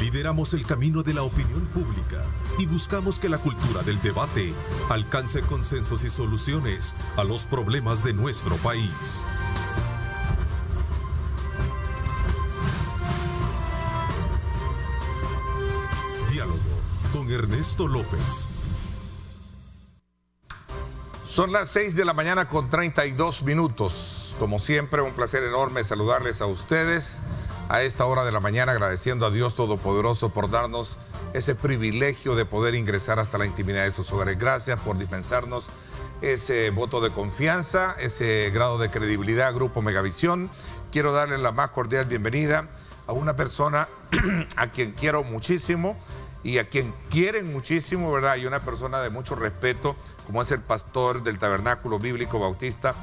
Lideramos el camino de la opinión pública y buscamos que la cultura del debate alcance consensos y soluciones a los problemas de nuestro país. Diálogo con Ernesto López. Son las 6 de la mañana con 32 minutos. Como siempre, un placer enorme saludarles a ustedes a esta hora de la mañana agradeciendo a Dios Todopoderoso por darnos ese privilegio de poder ingresar hasta la intimidad de sus hogares. Gracias por dispensarnos ese voto de confianza, ese grado de credibilidad, Grupo Megavisión. Quiero darle la más cordial bienvenida a una persona a quien quiero muchísimo y a quien quieren muchísimo, ¿verdad? Y una persona de mucho respeto, como es el pastor del Tabernáculo Bíblico Bautista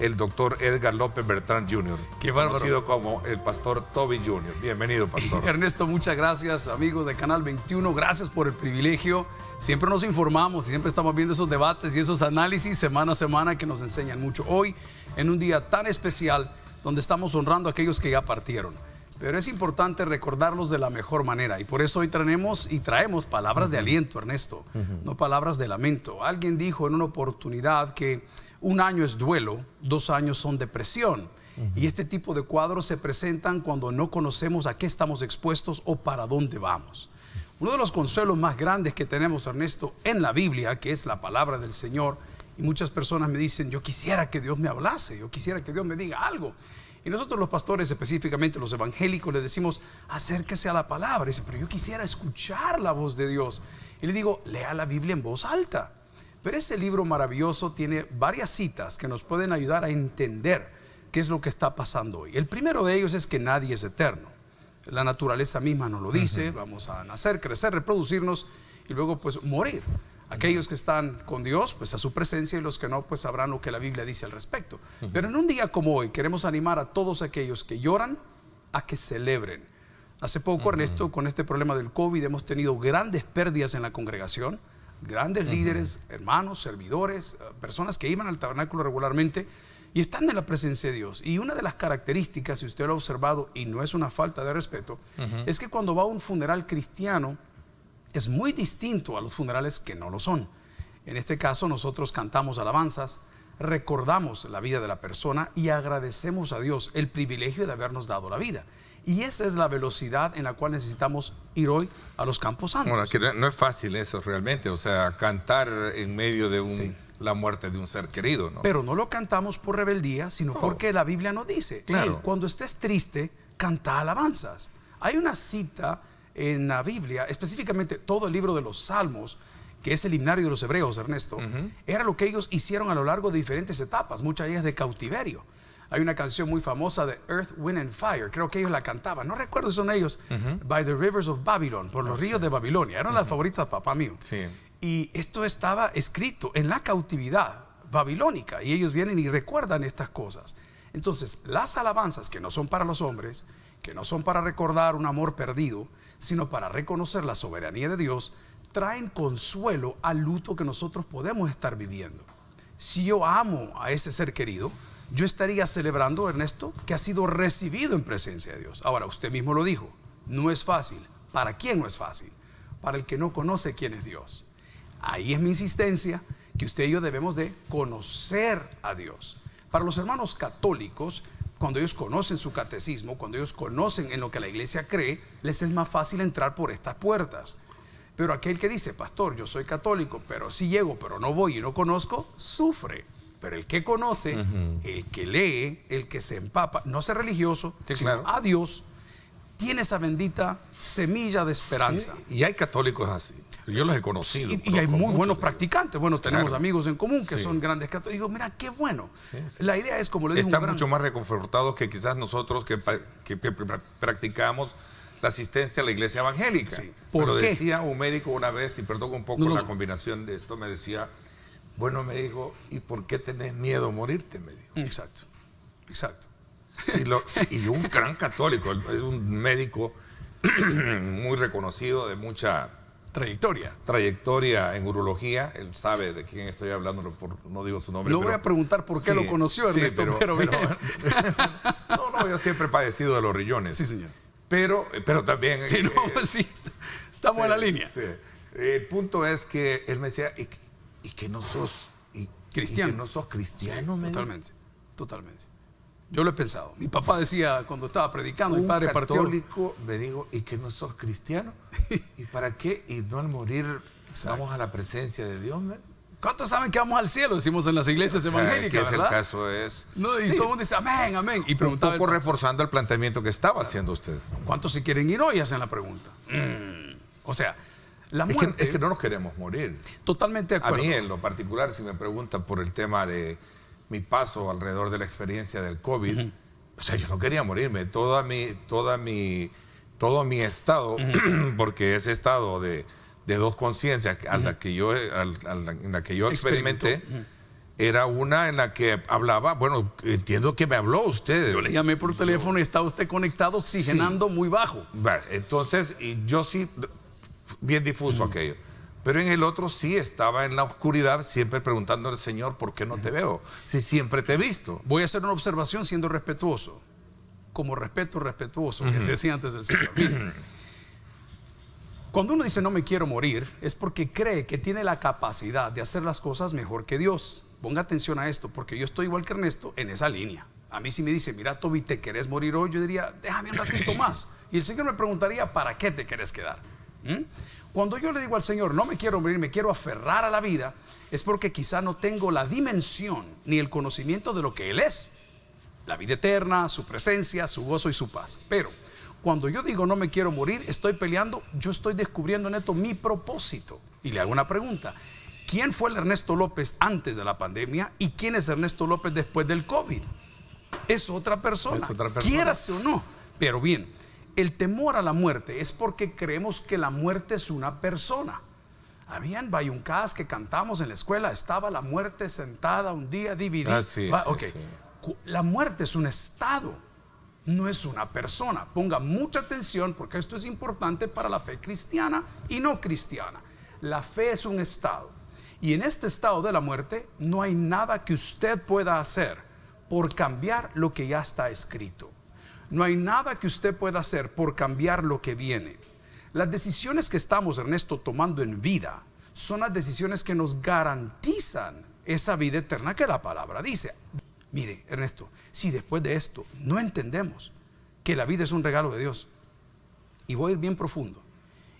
el doctor Edgar López Bertrán Jr., Qué conocido como el pastor Toby Jr. Bienvenido, pastor. Ernesto, muchas gracias, amigos de Canal 21. Gracias por el privilegio. Siempre nos informamos y siempre estamos viendo esos debates y esos análisis semana a semana que nos enseñan mucho. Hoy, en un día tan especial, donde estamos honrando a aquellos que ya partieron. Pero es importante recordarlos de la mejor manera y por eso hoy traemos y traemos palabras de aliento, Ernesto, no palabras de lamento. Alguien dijo en una oportunidad que un año es duelo, dos años son depresión. Y este tipo de cuadros se presentan cuando no conocemos a qué estamos expuestos o para dónde vamos. Uno de los consuelos más grandes que tenemos, Ernesto, en la Biblia, que es la palabra del Señor, y muchas personas me dicen, yo quisiera que Dios me hablase, yo quisiera que Dios me diga algo. Y nosotros los pastores, específicamente los evangélicos, le decimos, acérquese a la palabra. Y dice, pero yo quisiera escuchar la voz de Dios. Y le digo, lea la Biblia en voz alta. Pero ese libro maravilloso tiene varias citas que nos pueden ayudar a entender qué es lo que está pasando hoy. El primero de ellos es que nadie es eterno. La naturaleza misma nos lo dice, vamos a nacer, crecer, reproducirnos y luego pues morir. Aquellos que están con Dios, pues a su presencia y los que no, pues sabrán lo que la Biblia dice al respecto. Pero en un día como hoy queremos animar a todos aquellos que lloran a que celebren. Hace poco, Ernesto, con este problema del COVID hemos tenido grandes pérdidas en la congregación grandes líderes, hermanos, servidores, eh, personas que iban al tabernáculo regularmente y están en la presencia de Dios. Y una de las características, si usted lo ha observado, y no es una falta de respeto, es que cuando va a un funeral cristiano es muy distinto a los funerales que no lo son. En este caso nosotros cantamos alabanzas, recordamos la vida de la persona y agradecemos a Dios el privilegio de habernos dado la vida. Y esa es la velocidad en la cual necesitamos ir hoy a los campos santos. Bueno, que no es fácil eso realmente, o sea, cantar en medio de la muerte de un ser querido, ¿no? Pero no lo cantamos por rebeldía, sino porque la Biblia nos dice, claro. cuando estés triste, canta alabanzas. Hay una cita en la Biblia, específicamente todo el libro de los Salmos, que es el himnario de los hebreos, Ernesto, era lo que ellos hicieron a lo largo de diferentes etapas, muchas de ellas de cautiverio. Hay una canción muy famosa de Earth, Wind and Fire, creo que ellos la cantaban, no recuerdo si son ellos, By the Rivers of Babylon, por los ríos de Babilonia, eran las favoritas de papá mío. Y esto estaba escrito en la cautividad babilónica y ellos vienen y recuerdan estas cosas. Entonces, las alabanzas que no son para los hombres, que no son para recordar un amor perdido, sino para reconocer la soberanía de Dios, traen consuelo al luto que nosotros podemos estar viviendo. Si yo amo a ese ser querido, yo estaría celebrando, Ernesto, que ha sido recibido en presencia de Dios. Ahora, usted mismo lo dijo, no es fácil. ¿Para quién no es fácil? Para el que no conoce quién es Dios. Ahí es mi insistencia, que usted y yo debemos de conocer a Dios. Para los hermanos católicos, cuando ellos conocen su catecismo, cuando ellos conocen en lo que la iglesia cree, les es más fácil entrar por estas puertas. Pero aquel que dice, pastor, yo soy católico, pero sí llego, pero no voy y no conozco, sufre. Pero el que conoce, el que lee, el que se empapa, no ser religioso, sino a Dios, tiene esa bendita semilla de esperanza. y hay católicos así. Yo los he conocido. y, hay muy buenos practicantes. Bueno, tenemos amigos en común que son grandes católicos. Digo, mira, qué bueno. La idea es, como le digo, Están mucho más reconfortados que quizás nosotros que, practicamos la asistencia a la iglesia evangélica. ¿Por Pero decía un médico una vez, y perdón un poco la combinación de esto, me decía, bueno, me dijo, ¿y por qué tenés miedo a morirte? Me dijo. Exacto, exacto. y un gran católico, es un médico muy reconocido de mucha trayectoria. Trayectoria en urología, él sabe de quién estoy hablando, no digo su nombre. No voy a preguntar por qué lo conoció Ernesto, pero, no, no, yo siempre he padecido de los riñones. Sí, señor. Pero, pero también... Sí, no, eh, sí, estamos en la sí, línea. sí. El punto es que él me decía, y, y que no sos... y- Cristiano. y que no sos cristiano, me dijo. Totalmente, totalmente. Yo lo he pensado. Mi papá decía cuando estaba predicando, mi Un padre partió. católico me digo, ¿y que no sos cristiano? ¿Y para qué? Y no al morir vamos a la presencia de Dios, man? ¿Cuántos saben que vamos al cielo? Decimos en las iglesias O sea, evangélicas, que es el caso es... No, y Sí, todo el mundo dice amén, amén. Y un preguntaba, poco el- reforzando el planteamiento que estaba haciendo usted. ¿cuántos se quieren ir hoy? Hacen la pregunta. Mm. O sea, la Es que, es que no nos queremos morir. Totalmente de A acuerdo. mí en lo particular, si me preguntan por el tema de mi paso alrededor de la experiencia del COVID, o sea, yo no quería morirme. Toda mi, toda mi, todo mi estado, porque ese estado de, de dos conciencias a la que yo, al- a la- en la que yo experimenté, era una en la que hablaba, bueno, entiendo que me habló usted. Yo le llamé por teléfono y estaba usted conectado, oxigenando muy bajo. Entonces, yo sí, bien difuso aquello. Pero en el otro sí estaba en la oscuridad, siempre preguntándole al Señor, ¿por qué no te veo? Si siempre te he visto. Voy a hacer una observación siendo respetuoso. Como respeto respetuoso, que se decía antes del Señor. Mire, cuando uno dice no me quiero morir, es porque cree que tiene la capacidad de hacer las cosas mejor que Dios. Ponga atención a esto, porque yo estoy igual que Ernesto en esa línea. A mí si me dice, mira Toby, ¿te querés morir hoy? Yo diría, déjame un ratito más. Y el Señor me preguntaría, ¿para qué te querés quedar? ¿Mm? Cuando yo le digo al Señor, no me quiero morir, me quiero aferrar a la vida, es porque quizá no tengo la dimensión ni el conocimiento de lo que Él es la vida eterna, su presencia, su gozo y su paz. Pero cuando yo digo no me quiero morir, estoy peleando, yo estoy descubriendo en esto mi propósito. Y le hago una pregunta. ¿Quién fue el Ernesto López antes de la pandemia y quién es Ernesto López después del COVID? Es otra persona, Es otra persona. quiérase o no. Pero bien, el temor a la muerte es porque creemos que la muerte es una persona. Habían bayuncadas que cantamos en la escuela, estaba la muerte sentada un día dividida. Ah, sí, Va, sí, ok. sí. Cu- La muerte es un estado, no es una persona. Ponga mucha atención porque esto es importante para la fe cristiana y no cristiana. La fe es un estado. Y en este estado de la muerte no hay nada que usted pueda hacer por cambiar lo que ya está escrito. No hay nada que usted pueda hacer por cambiar lo que viene. Las decisiones que estamos, Ernesto, tomando en vida son las decisiones que nos garantizan esa vida eterna que la palabra dice. Mire, Ernesto, si después de esto no entendemos que la vida es un regalo de Dios, y voy a ir bien profundo,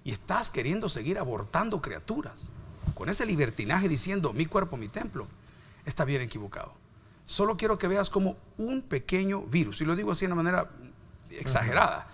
y estás queriendo seguir abortando criaturas, con ese libertinaje diciendo mi cuerpo, mi templo, está bien equivocado. Solo quiero que veas como un pequeño virus, y lo digo así de una manera exagerada,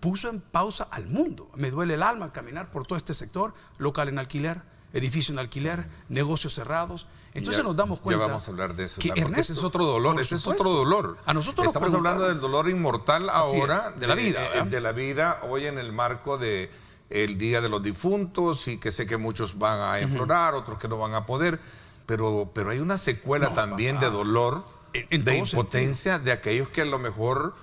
puso en pausa al mundo. Me duele el alma caminar por todo este sector, local en alquiler, edificio en alquiler, negocios cerrados. Entonces Ya- nos damos ya cuenta. vamos a hablar de eso. que, porque ese es Ernesto, otro dolor, ese es otro dolor. A nosotros nos Estamos hablando del dolor inmortal ahora. es, de la vida, ¿verdad? De, la vida, hoy en el marco de el Día de los Difuntos y que sé que muchos van a enflorar, otros que no van a poder, pero, pero hay una secuela No, también papá. de dolor, En- de impotencia de aquellos que a lo mejor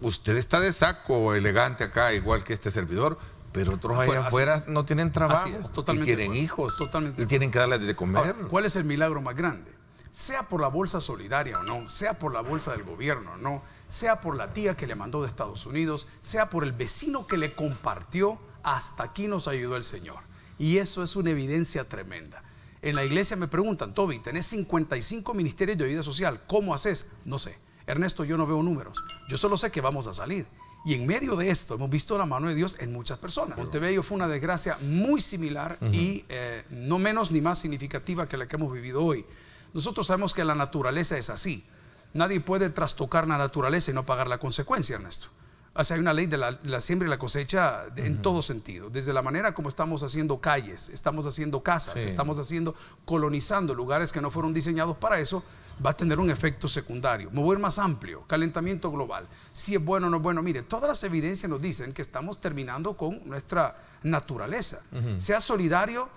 usted está de saco elegante acá, igual que este servidor. Pero otros Afuera, allá afuera es. no tienen trabajo es, y tienen hijos totalmente y tienen que darles de comer. Ahora, ¿Cuál es el milagro más grande? Sea por la bolsa solidaria o no, sea por la bolsa del gobierno o no, sea por la tía que le mandó de Estados Unidos, sea por el vecino que le compartió, hasta aquí nos ayudó el Señor. Y eso es una evidencia tremenda. En la iglesia me preguntan, Toby, tenés 55 ministerios de vida social, ¿cómo haces? No sé. Ernesto, yo no veo números. Yo solo sé que vamos a salir. Y en medio de esto hemos visto la mano de Dios en muchas personas. Montebello fue una desgracia muy similar y eh, no menos ni más significativa que la que hemos vivido hoy. Nosotros sabemos que la naturaleza es así. Nadie puede trastocar la naturaleza y no pagar la consecuencia, Ernesto. O sea, hay una ley de la, la siembra y la cosecha de- en todo sentido. Desde la manera como estamos haciendo calles, estamos haciendo casas, Sí. estamos haciendo, colonizando lugares que no fueron diseñados para eso, va a tener un efecto secundario. Ir más amplio, calentamiento global. Si es bueno o no es bueno, mire, todas las evidencias nos dicen que estamos terminando con nuestra naturaleza. Sea solidario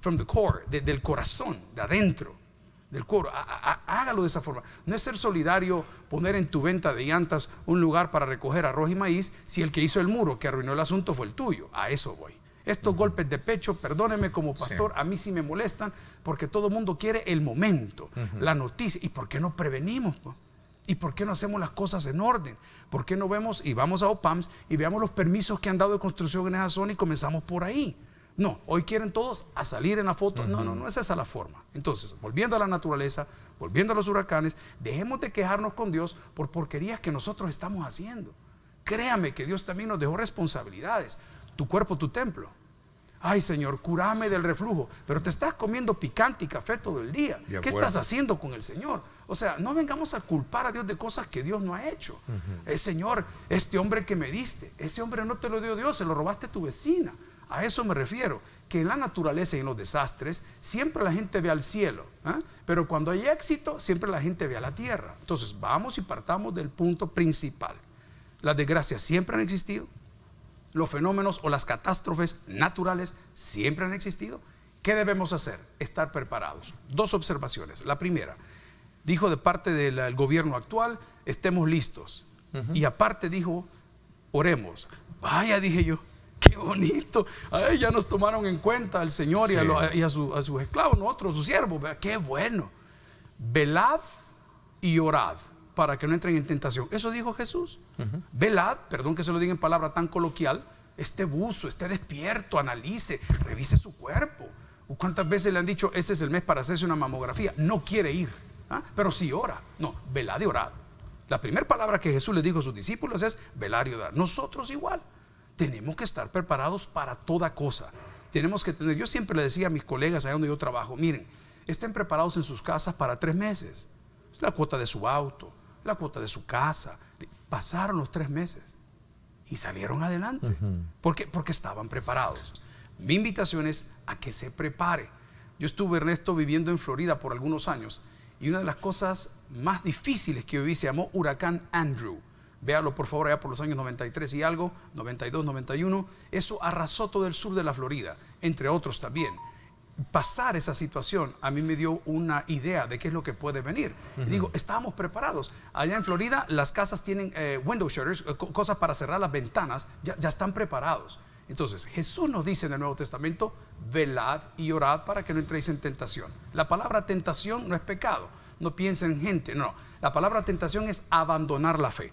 from the core, de- del corazón, de adentro del coro. Há- há- Hágalo de esa forma. No es ser solidario poner en tu venta de llantas un lugar para recoger arroz y maíz si el que hizo el muro que arruinó el asunto fue el tuyo. A eso voy. Estos golpes de pecho, perdóneme como pastor, a mí sí me molestan porque todo el mundo quiere el momento, la noticia. ¿Y por qué no prevenimos? po? ¿Y por qué no hacemos las cosas en orden? ¿Por qué no vemos y vamos a OPAMS y veamos los permisos que han dado de construcción en esa zona y comenzamos por ahí? No, hoy quieren todos a salir en la foto. No, no, no es esa la forma. Entonces, volviendo a la naturaleza, volviendo a los huracanes, dejemos de quejarnos con Dios por porquerías que nosotros estamos haciendo. Créame que Dios también nos dejó responsabilidades. Tu cuerpo, tu templo. Ay, Señor, curame del reflujo. Pero te estás comiendo picante y café todo el día. ¿Qué estás haciendo con el Señor? O sea, no vengamos a culpar a Dios de cosas que Dios no ha hecho. el eh, Señor, este hombre que me diste, ese hombre no te lo dio Dios, se lo robaste a tu vecina. A eso me refiero, que en la naturaleza y en los desastres siempre la gente ve al cielo, ¿ah? pero cuando hay éxito siempre la gente ve a la tierra. Entonces vamos y partamos del punto principal. Las desgracias siempre han existido, los fenómenos o las catástrofes naturales siempre han existido. ¿Qué debemos hacer? Estar preparados. Dos observaciones. La primera, dijo de parte del gobierno actual, estemos listos. Y aparte dijo, oremos. Vaya, dije yo, qué bonito. Ay, ya nos tomaron en cuenta al Señor y, a, sus esclavos, nosotros, sus siervos. Qué bueno. Velad y orad para que no entren en tentación. Eso dijo Jesús. Velad, perdón que se lo diga en palabra tan coloquial, esté buzo, esté despierto, analice, revise su cuerpo. ¿Cuántas veces le han dicho, este es el mes para hacerse una mamografía? No quiere ir, ¿ah? pero sí ora. No, velad y orad. La primera palabra que Jesús le dijo a sus discípulos es velar y orar. Nosotros igual tenemos que estar preparados para toda cosa. Tenemos que tener, yo siempre le decía a mis colegas allá donde yo trabajo, miren, estén preparados en sus casas para tres meses. La cuota de su auto, la cuota de su casa. Pasaron los tres meses y salieron adelante. ¿Por qué? Porque estaban preparados. Mi invitación es a que se prepare. Yo estuve, Ernesto, viviendo en Florida por algunos años y una de las cosas más difíciles que viví se llamó Huracán Andrew. Véalo por favor allá por los años 93 y algo, 92, 91. Eso arrasó todo el sur de la Florida, entre otros también. Pasar esa situación a mí me dio una idea de qué es lo que puede venir. Digo, estábamos preparados. Allá en Florida las casas tienen eh, window shutters, eh, cosas para cerrar las ventanas, ya, ya están preparados. Entonces, Jesús nos dice en el Nuevo Testamento, velad y orad para que no entréis en tentación. La palabra tentación no es pecado, no piensen en gente, no. La palabra tentación es abandonar la fe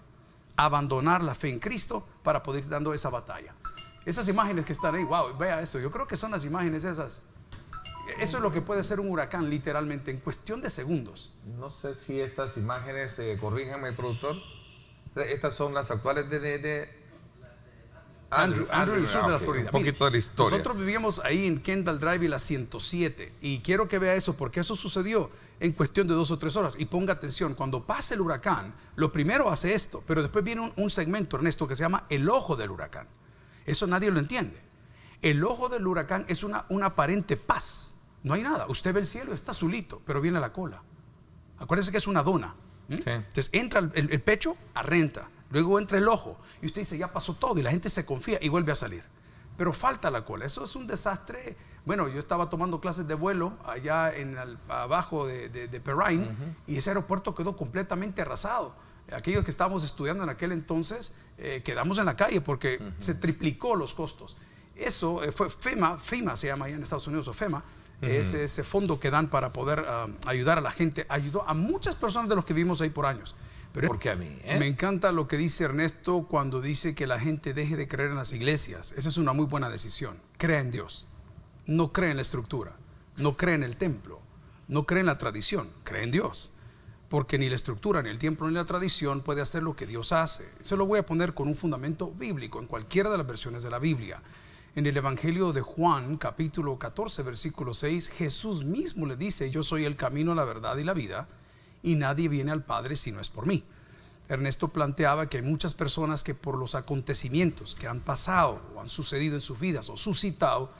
abandonar la fe en Cristo para poder ir dando esa batalla. Esas imágenes que están ahí, wow, vea eso, yo creo que son las imágenes esas. Eso es lo que puede ser un huracán literalmente en cuestión de segundos. No sé si estas imágenes, eh, corríjame productor, estas son las actuales de, de, Andrew, Andrew, el sur de la Florida. Un poquito de la historia. Nosotros vivíamos ahí en Kendall Drive y la 107. Y quiero que vea eso porque eso sucedió en cuestión de dos o tres horas. Y ponga atención, cuando pasa el huracán, lo primero hace esto, pero después viene un, segmento, Ernesto, que se llama el ojo del huracán. Eso nadie lo entiende. El ojo del huracán es una, una aparente paz. No hay nada. Usted ve el cielo, está azulito, pero viene la cola. Acuérdese que es una dona. Entonces entra el, el pecho, arrenta. Luego entra el ojo. Y usted dice, ya pasó todo. Y la gente se confía y vuelve a salir. Pero falta la cola. Eso es un desastre bueno, yo estaba tomando clases de vuelo allá en abajo de, de, Perrine y ese aeropuerto quedó completamente arrasado. Aquellos que estábamos estudiando en aquel entonces eh, quedamos en la calle porque se triplicó los costos. Eso eh, fue FEMA, FEMA se llama allá en Estados Unidos o FEMA, es ese fondo que dan para poder ah, ayudar a la gente. Ayudó a muchas personas de los que vivimos ahí por años. Pero ¿Por qué a mí? Eh? Me encanta lo que dice Ernesto cuando dice que la gente deje de creer en las iglesias. Esa es una muy buena decisión. Crea en Dios no cree en la estructura, no cree en el templo, no cree en la tradición, cree en Dios. Porque ni la estructura, ni el templo, ni la tradición puede hacer lo que Dios hace. Se lo voy a poner con un fundamento bíblico en cualquiera de las versiones de la Biblia. En el Evangelio de Juan, capítulo 14, versículo 6, Jesús mismo le dice, yo soy el camino, la verdad y la vida, y nadie viene al Padre si no es por mí. Ernesto planteaba que hay muchas personas que por los acontecimientos que han pasado o han sucedido en sus vidas o suscitado,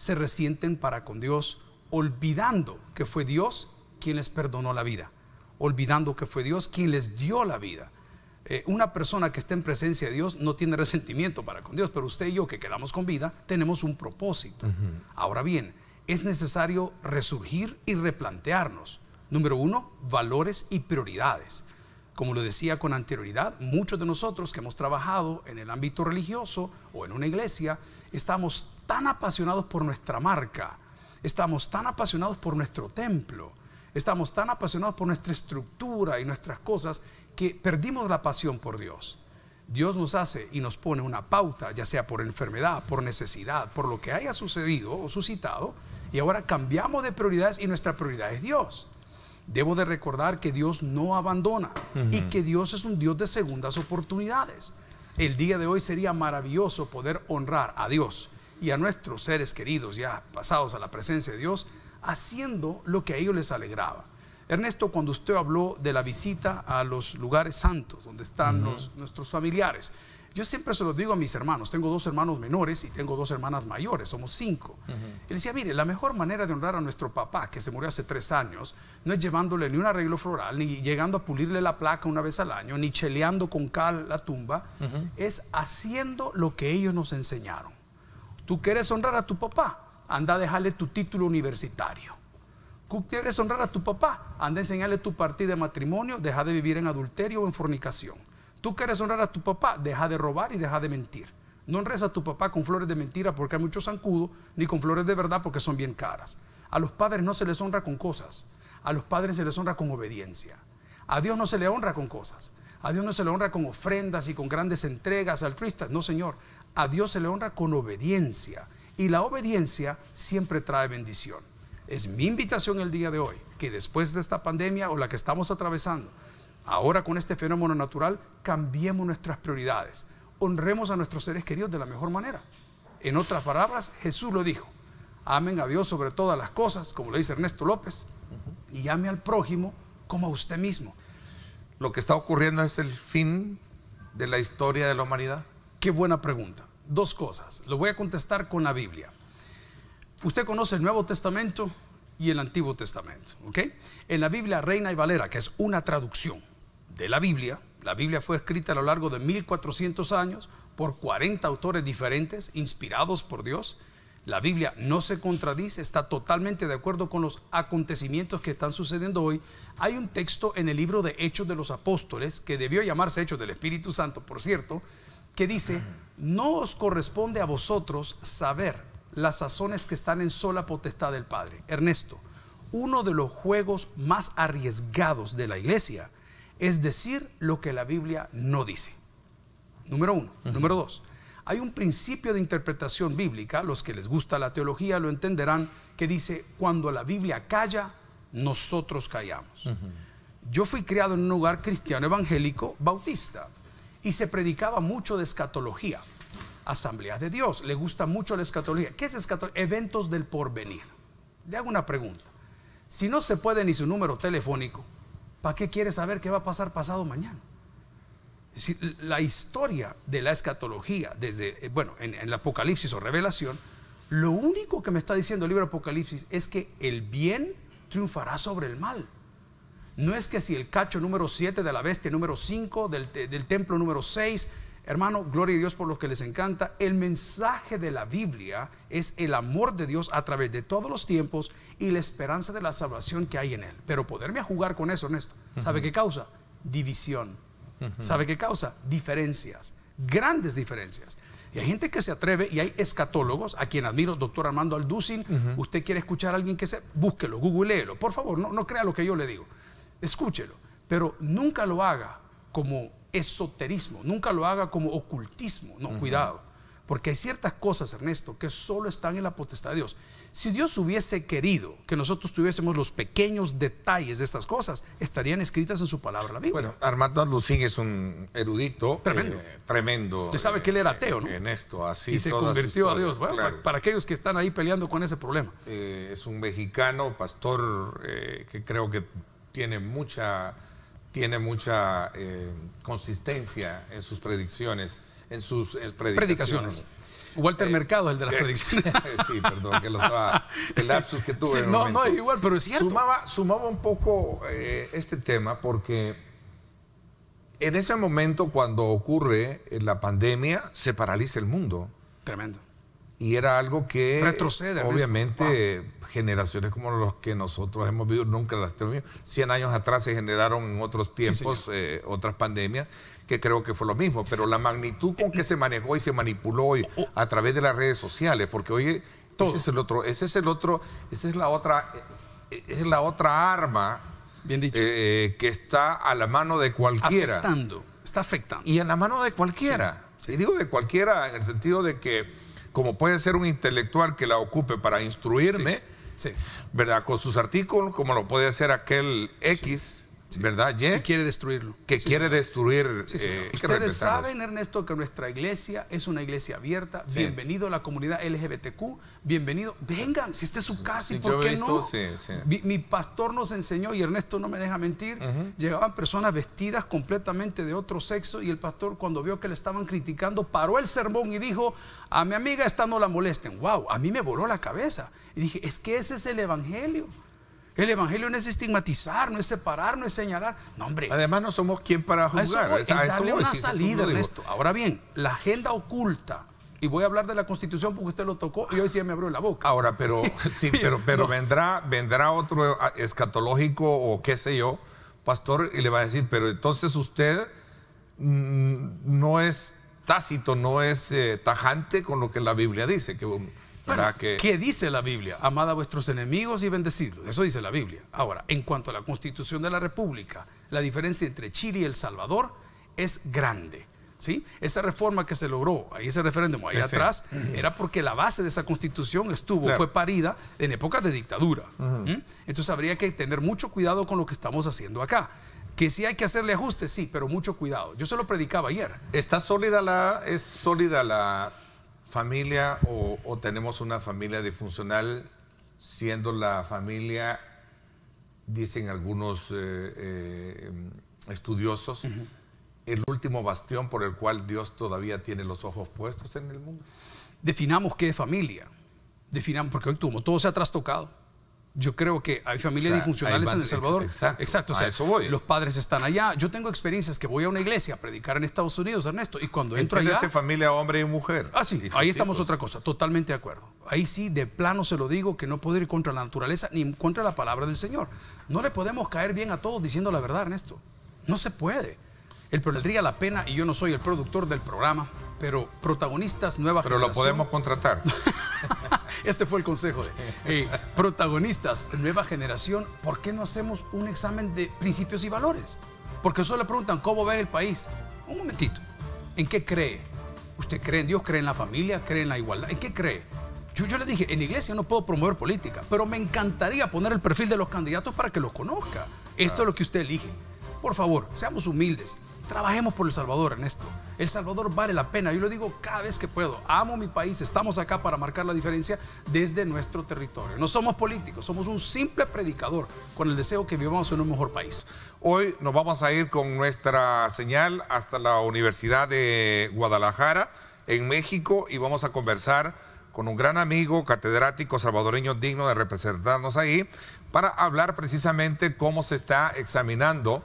se resienten para con Dios, olvidando que fue Dios quien les perdonó la vida, olvidando que fue Dios quien les dio la vida. Eh, una persona que está en presencia de Dios no tiene resentimiento para con Dios, pero usted y yo que quedamos con vida tenemos un propósito. Ahora bien, es necesario resurgir y replantearnos. Número uno, valores y prioridades. Como lo decía con anterioridad, muchos de nosotros que hemos trabajado en el ámbito religioso o en una iglesia, estamos tan apasionados por nuestra marca, estamos tan apasionados por nuestro templo, estamos tan apasionados por nuestra estructura y nuestras cosas que perdimos la pasión por Dios. Dios nos hace y nos pone una pauta, ya sea por enfermedad, por necesidad, por lo que haya sucedido o suscitado, y ahora cambiamos de prioridades y nuestra prioridad es Dios. Debo de recordar que Dios no abandona y que Dios es un Dios de segundas oportunidades. El día de hoy sería maravilloso poder honrar a Dios y a nuestros seres queridos ya pasados a la presencia de Dios haciendo lo que a ellos les alegraba. Ernesto, cuando usted habló de la visita a los lugares santos, donde están los, nuestros familiares, yo siempre se lo digo a mis hermanos, tengo dos hermanos menores y tengo dos hermanas mayores, somos cinco. Él decía, mire, la mejor manera de honrar a nuestro papá, que se murió hace tres años, no es llevándole ni un arreglo floral, ni llegando a pulirle la placa una vez al año, ni cheleando con cal la tumba, es haciendo lo que ellos nos enseñaron. Tú quieres honrar a tu papá, anda a dejarle tu título universitario. Tú quieres honrar a tu papá, anda a enseñarle tu partida de matrimonio, deja de vivir en adulterio o en fornicación. Tú quieres honrar a tu papá, deja de robar y deja de mentir. No honres a tu papá con flores de mentira porque hay mucho zancudo, ni con flores de verdad porque son bien caras. A los padres no se les honra con cosas, a los padres se les honra con obediencia. A Dios no se le honra con cosas, a Dios no se le honra con ofrendas y con grandes entregas altruistas. No, Señor, a Dios se le honra con obediencia. Y la obediencia siempre trae bendición. Es mi invitación el día de hoy que después de esta pandemia o la que estamos atravesando, ahora con este fenómeno natural, cambiemos nuestras prioridades. Honremos a nuestros seres queridos de la mejor manera. En otras palabras, Jesús lo dijo. Amen a Dios sobre todas las cosas, como le dice Ernesto López, y ame al prójimo como a usted mismo. ¿Lo que está ocurriendo es el fin de la historia de la humanidad? Qué buena pregunta. Dos cosas. Lo voy a contestar con la Biblia. Usted conoce el Nuevo Testamento y el Antiguo Testamento, ¿ok? En la Biblia Reina y Valera, que es una traducción de la Biblia, la Biblia fue escrita a lo largo de 1400 años por 40 autores diferentes, inspirados por Dios. La Biblia no se contradice, está totalmente de acuerdo con los acontecimientos que están sucediendo hoy. Hay un texto en el libro de Hechos de los Apóstoles, que debió llamarse Hechos del Espíritu Santo, por cierto, que dice, no os corresponde a vosotros saber las sazones que están en sola potestad del Padre. Ernesto, uno de los juegos más arriesgados de la iglesia es decir lo que la Biblia no dice. Número uno. Número dos. Hay un principio de interpretación bíblica, los que les gusta la teología lo entenderán, que dice, cuando la Biblia calla, nosotros callamos. Yo fui criado en un lugar cristiano evangélico bautista y se predicaba mucho de escatología. Asambleas de Dios, le gusta mucho la escatología. ¿Qué es escatología? Eventos del porvenir. Le hago una pregunta. Si no se puede ni su número telefónico, ¿para qué quiere saber qué va a pasar pasado mañana? la historia de la escatología, desde, eh, bueno, en, el Apocalipsis o Revelación, lo único que me está diciendo el libro Apocalipsis es que el bien triunfará sobre el mal. No es que si el cacho número 7 de la bestia número 5, del, del templo número 6, hermano, gloria a Dios por lo que les encanta. El mensaje de la Biblia es el amor de Dios a través de todos los tiempos y la esperanza de la salvación que hay en él. Pero poderme a jugar con eso, Ernesto, ¿sabe qué causa? División. ¿Sabe qué causa? Diferencias, grandes diferencias. Y hay gente que se atreve y hay escatólogos, a quien admiro, doctor Armando Alducin. Usted quiere escuchar a alguien que se. Búsquelo, googleelo. Por favor, no, no crea lo que yo le digo escúchelo, pero nunca lo haga como esoterismo, nunca lo haga como ocultismo, no, cuidado, porque hay ciertas cosas, Ernesto, que solo están en la potestad de Dios. Si Dios hubiese querido que nosotros tuviésemos los pequeños detalles de estas cosas, estarían escritas en su palabra, la Biblia. Bueno, Armando Lucín es un erudito tremendo. Eh, tremendo Usted sabe que él era ateo, ¿no? En esto, así. y se convirtió a Dios. Bueno, para, para, aquellos que están ahí peleando con ese problema. Eh, es un mexicano, pastor, eh, que creo que tiene mucha, tiene mucha eh, consistencia en sus predicciones, en sus predicaciones. predicaciones. Walter eh, Mercado, el de las predicciones. sí, perdón, que lo estaba, el lapsus que tuve. no, no, igual, pero es cierto. Sumaba, sumaba un poco eh, este tema porque en ese momento cuando ocurre la pandemia se paraliza el mundo. Tremendo. Y era algo que retrocede. Obviamente generaciones como los que nosotros hemos vivido nunca las tenemos. 100 años atrás se generaron en otros tiempos eh, otras pandemias que creo que fue lo mismo, pero la magnitud con que se manejó y se manipuló hoy a través de las redes sociales, porque hoy ese es el otro, ese es el otro, esa es la otra, es la otra arma Bien dicho. eh, que está a la mano de cualquiera. Afectando, está afectando. Y en la mano de cualquiera. Y digo de cualquiera en el sentido de que, como puede ser un intelectual que la ocupe para instruirme, Sí. ¿verdad? Con sus artículos, como lo puede hacer aquel X, ¿verdad? Y quiere destruirlo. que Sí, quiere señor. destruir. Sí, eh, que Ustedes saben, Ernesto, que nuestra iglesia es una iglesia abierta. Bienvenido a la comunidad LGBTQ. Bienvenido. Vengan, si esta es su casa, ¿y por qué visto, no? mi pastor nos enseñó, y Ernesto no me deja mentir, llegaban personas vestidas completamente de otro sexo, y el pastor, cuando vio que le estaban criticando, paró el sermón y dijo: A mi amiga esta no la molesten. ¡Wow! A mí me voló la cabeza. Y dije: Es que ese es el evangelio. El evangelio no es estigmatizar, no es separar, no es señalar. No, hombre. Además, no somos quien para A eso juzgar. voy, a darle una salida, dijo. Ernesto. Ahora bien, la agenda oculta, y voy a hablar de la Constitución porque usted lo tocó y hoy sí me abrió la boca. Ahora, pero sí, pero, pero No. vendrá, vendrá otro escatológico o qué sé yo, pastor, y le va a decir, pero entonces usted mm, no es tácito, no es eh, tajante con lo que la Biblia dice, que, ¿Qué dice la Biblia? Amad a vuestros enemigos y bendecidos. Eso dice la Biblia. Ahora, en cuanto a la Constitución de la República, la diferencia entre Chile y El Salvador es grande. ¿Sí? Esa reforma que se logró, ahí ese referéndum ahí Sí, sí. atrás, era porque la base de esa constitución estuvo, Claro. fue parida en épocas de dictadura. ¿Mm? Entonces habría que tener mucho cuidado con lo que estamos haciendo acá. Que sí hay que hacerle ajustes, sí, pero mucho cuidado. Yo se lo predicaba ayer. ¿Está sólida la, es sólida la familia o, o tenemos una familia disfuncional siendo la familia, dicen algunos eh, eh, estudiosos, el último bastión por el cual Dios todavía tiene los ojos puestos en el mundo? definamos qué es familia. Definamos, porque hoy como todo se ha trastocado. Yo creo que hay familias O sea, disfuncionales hay en El ex- Salvador. exacto, o a sea, eso voy. Los padres están allá. Yo tengo experiencias que voy a una iglesia a predicar en Estados Unidos, Ernesto, y cuando entro allá. Familia hombre y mujer. Ah, sí, ahí estamos hijos. otra cosa, totalmente de acuerdo. Ahí sí, de plano se lo digo, que no puedo ir contra la naturaleza ni contra la palabra del Señor. No le podemos caer bien a todos diciendo la verdad, Ernesto. No se puede. El valdría la pena, y yo no soy el productor del programa, pero protagonistas nueva Pero lo podemos contratar. Este fue el consejo de eh, protagonistas, nueva generación. ¿Por qué no hacemos un examen de principios y valores? Porque solo le preguntan cómo ve el país. Un momentito. ¿En qué cree? ¿Usted cree en Dios? ¿Cree en la familia? ¿Cree en la igualdad? ¿En qué cree? Yo, le dije, en iglesia no puedo promover política, pero me encantaría poner el perfil de los candidatos para que los conozca. Esto es lo que usted elige. Por favor, seamos humildes. Trabajemos por El Salvador, Ernesto. El Salvador vale la pena. Yo lo digo cada vez que puedo. Amo mi país. Estamos acá para marcar la diferencia desde nuestro territorio. No somos políticos, somos un simple predicador con el deseo que vivamos en un mejor país. Hoy nos vamos a ir con nuestra señal hasta la Universidad de Guadalajara, en México, y vamos a conversar con un gran amigo, catedrático salvadoreño digno de representarnos ahí, para hablar precisamente cómo se está examinando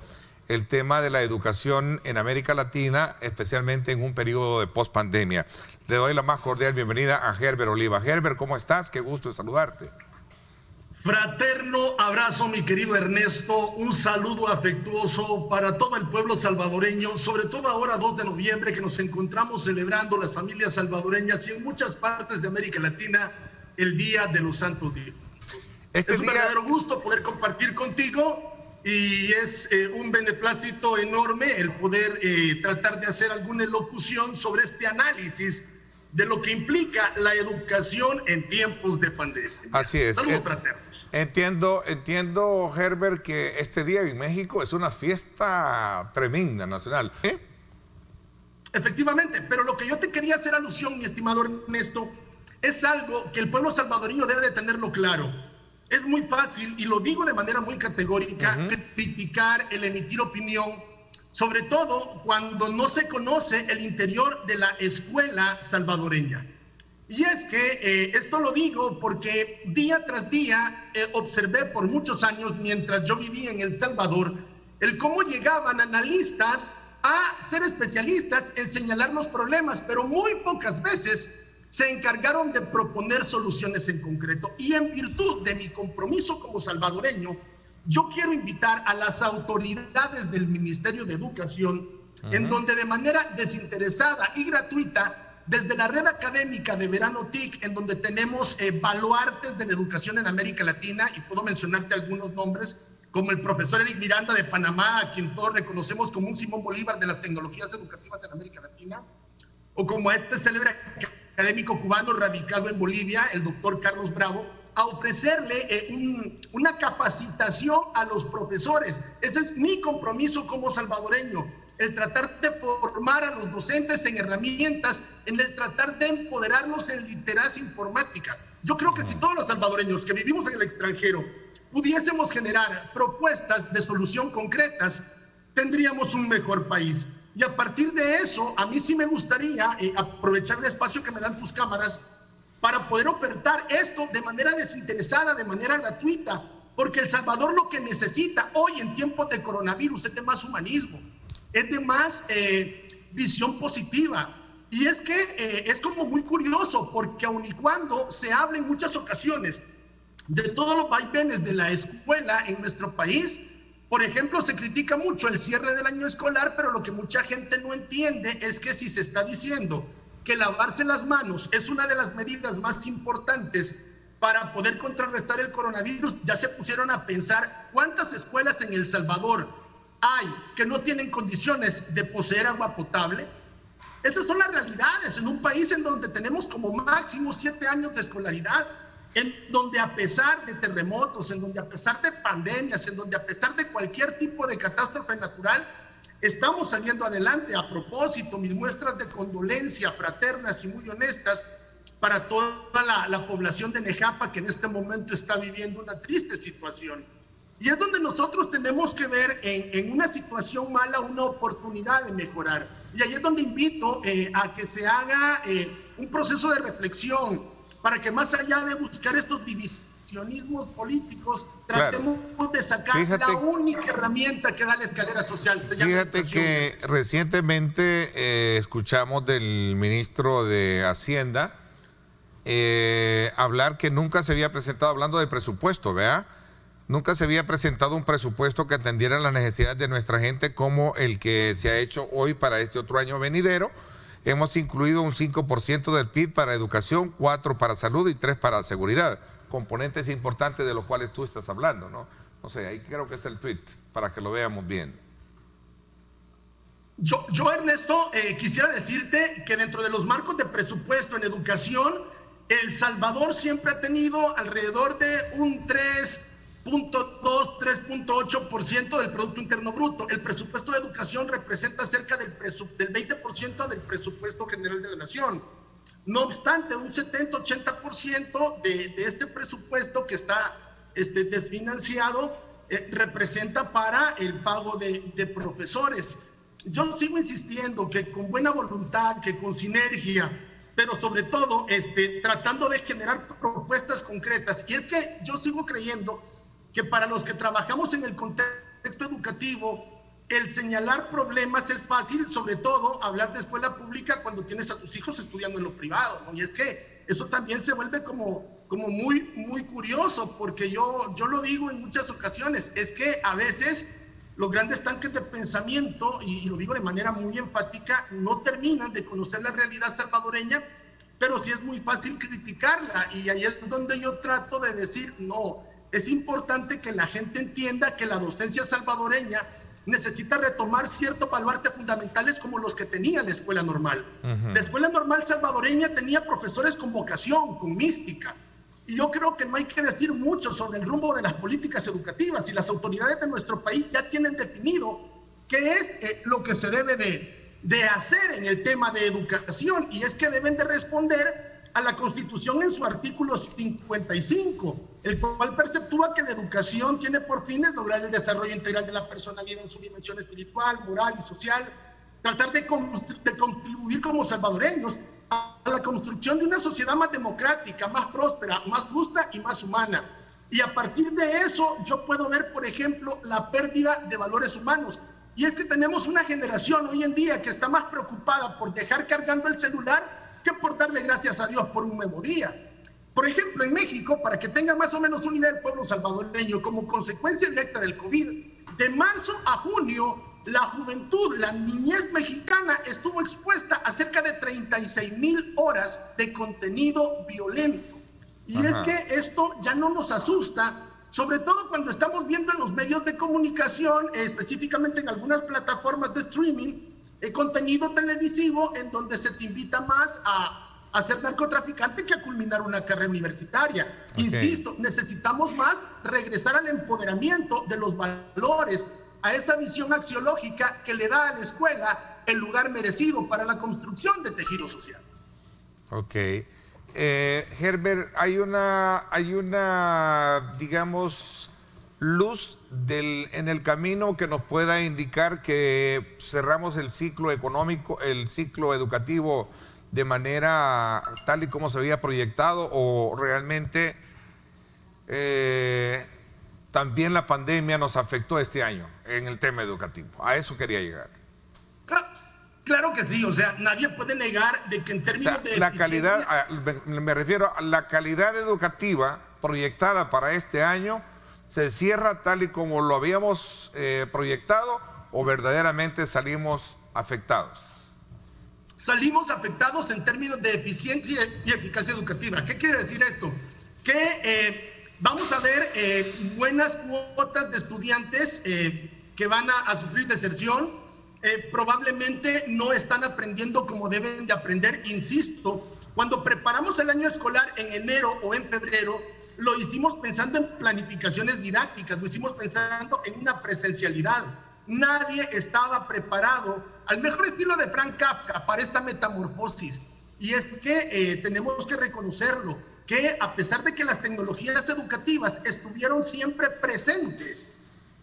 el tema de la educación en América Latina, especialmente en un periodo de pospandemia. Le doy la más cordial bienvenida a Gerber Oliva. Gerber, ¿cómo estás? Qué gusto saludarte. Fraterno abrazo, mi querido Ernesto. Un saludo afectuoso para todo el pueblo salvadoreño, sobre todo ahora 2 de noviembre que nos encontramos celebrando las familias salvadoreñas y en muchas partes de América Latina el Día de los Santos Días. Este es un día- verdadero gusto poder compartir contigo y es eh, un beneplácito enorme el poder eh, tratar de hacer alguna elocución sobre este análisis de lo que implica la educación en tiempos de pandemia. Así es. Saludos Eh, fraternos. Entiendo, entiendo, Herbert, que este día en México es una fiesta tremenda nacional. ¿Eh? Efectivamente, pero lo que yo te quería hacer alusión, mi estimado Ernesto, es algo que el pueblo salvadoreño debe de tenerlo claro. Es muy fácil, y lo digo de manera muy categórica, criticar el emitir opinión, sobre todo cuando no se conoce el interior de la escuela salvadoreña. Y es que eh, esto lo digo porque día tras día eh, observé por muchos años, mientras yo vivía en El Salvador, el cómo llegaban analistas a ser especialistas en señalar los problemas, pero muy pocas veces se encargaron de proponer soluciones en concreto. Y en virtud de mi compromiso como salvadoreño, yo quiero invitar a las autoridades del Ministerio de Educación, en donde de manera desinteresada y gratuita, desde la red académica de Verano TIC, en donde tenemos eh, baluartes de la educación en América Latina, y puedo mencionarte algunos nombres, como el profesor Eric Miranda de Panamá, a quien todos reconocemos como un Simón Bolívar de las tecnologías educativas en América Latina, o como este célebre académico cubano radicado en Bolivia, el doctor Carlos Bravo, a ofrecerle eh, una capacitación a los profesores. Ese es mi compromiso como salvadoreño, el tratar de formar a los docentes en herramientas, en el tratar de empoderarlos en literacia informática. Yo creo que si todos los salvadoreños que vivimos en el extranjero pudiésemos generar propuestas de solución concretas, tendríamos un mejor país. Y a partir de eso, a mí sí me gustaría eh, aprovechar el espacio que me dan tus cámaras para poder ofertar esto de manera desinteresada, de manera gratuita, porque El Salvador lo que necesita hoy en tiempos de coronavirus es de más humanismo, es de más eh, visión positiva. Y es que eh, es como muy curioso, porque aun y cuando se habla en muchas ocasiones de todos los vaivenes de la escuela en nuestro país, por ejemplo, se critica mucho el cierre del año escolar, pero lo que mucha gente no entiende es que si se está diciendo que lavarse las manos es una de las medidas más importantes para poder contrarrestar el coronavirus, ya se pusieron a pensar cuántas escuelas en El Salvador hay que no tienen condiciones de poseer agua potable. Esas son las realidades en un país en donde tenemos como máximo siete años de escolaridad en donde a pesar de terremotos, en donde a pesar de pandemias, en donde a pesar de cualquier tipo de catástrofe natural, estamos saliendo adelante. A propósito, mis muestras de condolencia fraternas y muy honestas para toda la, población de Nejapa que en este momento está viviendo una triste situación. Y es donde nosotros tenemos que ver en, una situación mala una oportunidad de mejorar. Y ahí es donde invito eh, a que se haga eh, un proceso de reflexión, para que más allá de buscar estos divisionismos políticos, tratemos de sacar la única herramienta que da la escalera social. fíjate que recientemente eh, escuchamos del ministro de Hacienda eh, hablar que nunca se había presentado, hablando del presupuesto, ¿vea? Nunca se había presentado un presupuesto que atendiera las necesidades de nuestra gente como el que se ha hecho hoy para este otro año venidero Hemos incluido un 5% del PIB para educación, 4 para salud y 3 para seguridad. Componentes importantes de los cuales tú estás hablando, ¿no? No sé, ahí creo que está el tweet para que lo veamos bien. Yo, Ernesto, eh, quisiera decirte que dentro de los marcos de presupuesto en educación, El Salvador siempre ha tenido alrededor de un 3 0.2, 3.8% del Producto Interno Bruto. El presupuesto de educación representa cerca del, del 20% del presupuesto general de la nación. No obstante, un 70-80% de, de, este presupuesto que está este, desfinanciado eh, representa para el pago de, de profesores. Yo sigo insistiendo que con buena voluntad, que con sinergia, pero sobre todo este, tratando de generar propuestas concretas. Y es que yo sigo creyendo que para los que trabajamos en el contexto educativo, el señalar problemas es fácil, sobre todo hablar de escuela pública cuando tienes a tus hijos estudiando en lo privado. Y es que eso también se vuelve como, como muy, muy curioso, porque yo, yo lo digo en muchas ocasiones, es que a veces los grandes tanques de pensamiento, y, y lo digo de manera muy enfática, no terminan de conocer la realidad salvadoreña, pero sí es muy fácil criticarla. Y ahí es donde yo trato de decir, no, es importante que la gente entienda que la docencia salvadoreña necesita retomar ciertos baluartes fundamentales como los que tenía la escuela normal. La escuela normal salvadoreña tenía profesores con vocación, con mística. Y yo creo que no hay que decir mucho sobre el rumbo de las políticas educativas y las autoridades de nuestro país ya tienen definido qué es eh, lo que se debe de, de hacer en el tema de educación y es que deben de responder a la Constitución en su artículo 55, el cual perceptúa que la educación tiene por fines lograr el desarrollo integral de la personalidad en su dimensión espiritual, moral y social, tratar de, de contribuir como salvadoreños a la construcción de una sociedad más democrática, más próspera, más justa y más humana. Y a partir de eso yo puedo ver, por ejemplo, la pérdida de valores humanos. Y es que tenemos una generación hoy en día que está más preocupada por dejar cargando el celular que por darle gracias a Dios por un nuevo día. Por ejemplo, en México, para que tenga más o menos una idea del pueblo salvadoreño, como consecuencia directa del COVID, de marzo a junio, la juventud, la niñez mexicana estuvo expuesta a cerca de 36 mil horas de contenido violento. Y es que esto ya no nos asusta sobre todo cuando estamos viendo en los medios de comunicación, específicamente en algunas plataformas de streaming, el contenido televisivo en donde se te invita más a, ser narcotraficante que a culminar una carrera universitaria. Insisto, necesitamos más regresar al empoderamiento de los valores, a esa visión axiológica que le da a la escuela el lugar merecido para la construcción de tejidos sociales. Ok. Eh, Herbert, hay una, hay una, digamos, luz del, en el camino que nos pueda indicar que cerramos el ciclo económico, el ciclo educativo de manera tal y como se había proyectado o realmente eh, también la pandemia nos afectó este año en el tema educativo. A eso quería llegar. Claro que sí, o sea, nadie puede negar de que en términos de... La calidad, me refiero a la calidad educativa proyectada para este año se cierra tal y como lo habíamos eh, proyectado o verdaderamente salimos afectados? Salimos afectados en términos de eficiencia y eficacia educativa. ¿Qué quiere decir esto? Que eh, vamos a ver eh, buenas cuotas de estudiantes que van a, a sufrir deserción, probablemente no están aprendiendo como deben de aprender, insisto, cuando preparamos el año escolar en enero o en febrero, lo hicimos pensando en planificaciones didácticas, lo hicimos pensando en una presencialidad. Nadie estaba preparado al mejor estilo de Frank Kafka para esta metamorfosis. Y es que eh, tenemos que reconocerlo, que a pesar de que las tecnologías educativas estuvieron siempre presentes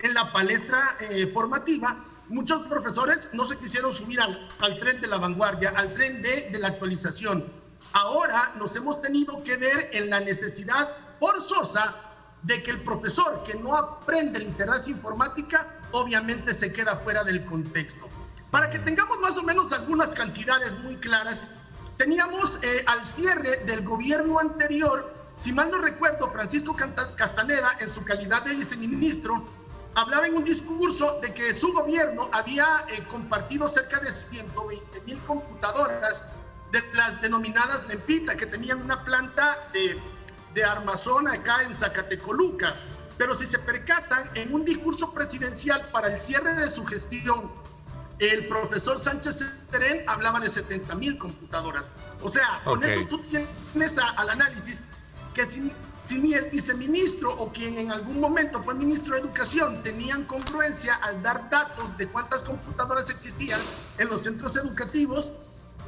en la palestra eh, formativa, muchos profesores no se quisieron subir al, tren de la vanguardia, al tren de, de la actualización. Ahora nos hemos tenido que ver en la necesidad forzosa de que el profesor que no aprende literacia informática obviamente se queda fuera del contexto. Para que tengamos más o menos algunas cantidades muy claras, teníamos eh, al cierre del gobierno anterior, si mal no recuerdo, Francisco Castaneda, en su calidad de viceministro, hablaba en un discurso de que su gobierno había eh, compartido cerca de 120 mil computadoras de las denominadas Lempita, que tenían una planta de de armazón acá en Zacatecoluca. Pero si se percatan, en un discurso presidencial para el cierre de su gestión, el profesor Sánchez Serén hablaba de 70 mil computadoras. O sea, con esto tú tienes al análisis que si, si, ni el viceministro o quien en algún momento fue ministro de Educación tenían congruencia al dar datos de cuántas computadoras existían en los centros educativos,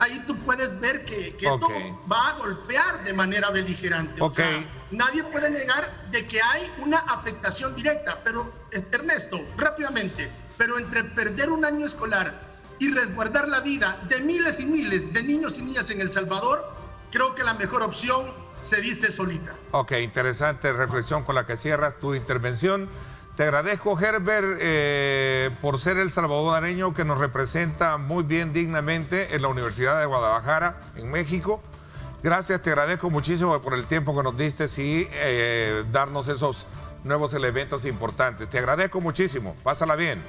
ahí tú puedes ver que, esto va a golpear de manera beligerante. O sea, nadie puede negar de que hay una afectación directa, pero Ernesto, rápidamente, pero entre perder un año escolar y resguardar la vida de miles y miles de niños y niñas en El Salvador, creo que la mejor opción se dice solita. Ok, interesante reflexión con la que cierras tu intervención. Te agradezco, Herbert, eh, por ser el salvadoreño que nos representa muy bien, dignamente en la Universidad de Guadalajara, en México. Gracias, te agradezco muchísimo por el tiempo que nos diste y eh, darnos esos nuevos elementos importantes. Te agradezco muchísimo. Pásala bien.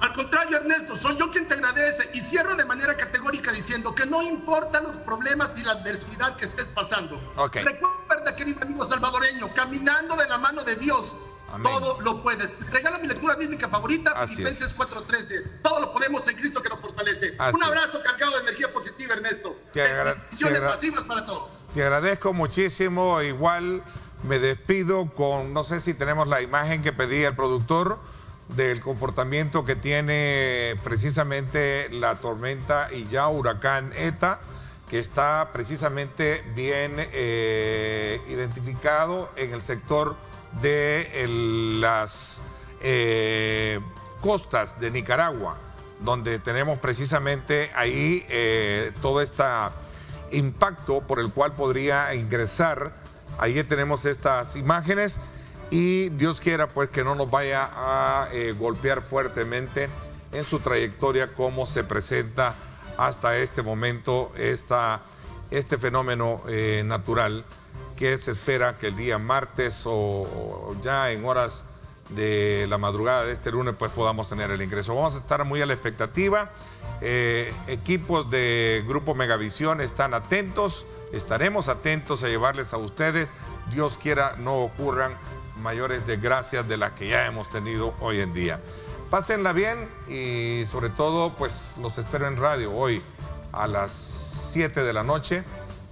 Al contrario, Ernesto, soy yo quien te agradece y cierro de manera categórica diciendo que no importan los problemas ni la adversidad que estés pasando. Recuerda, querido amigo salvadoreño, caminando de la mano de Dios, todo lo puedes. Regala mi lectura bíblica favorita, Filipenses 4:13. Todo lo podemos en Cristo que nos fortalece. Un abrazo cargado de energía positiva, Ernesto. Bendiciones masivas para todos. Te agradezco muchísimo. Igual me despido con, no sé si tenemos la imagen que pedía el productor del comportamiento que tiene precisamente la tormenta y ya huracán ETA, que está precisamente bien eh, identificado en el sector de las eh, costas de Nicaragua, donde tenemos precisamente ahí eh, todo este impacto por el cual podría ingresar. Ahí tenemos estas imágenes y Dios quiera pues que no nos vaya a eh, golpear fuertemente en su trayectoria como se presenta hasta este momento este fenómeno natural que se espera que el día martes o, ya en horas de la madrugada de este lunes pues podamos tener el ingreso. Vamos a estar muy a la expectativa. Eh, equipos de Grupo Megavisión están atentos, estaremos atentos a llevarles a ustedes, Dios quiera no ocurran mayores desgracias de las que ya hemos tenido hoy en día. Pásenla bien y sobre todo pues los espero en radio hoy a las 7 de la noche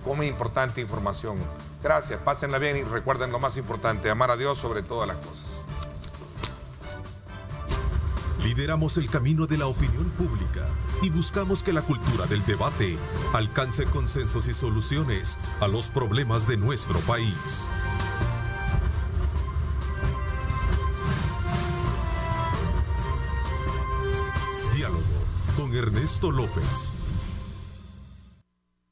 con importante información. Gracias, pásenla bien y recuerden lo más importante, amar a Dios sobre todas las cosas. Lideramos el camino de la opinión pública y buscamos que la cultura del debate alcance consensos y soluciones a los problemas de nuestro país. Diálogo con Ernesto López.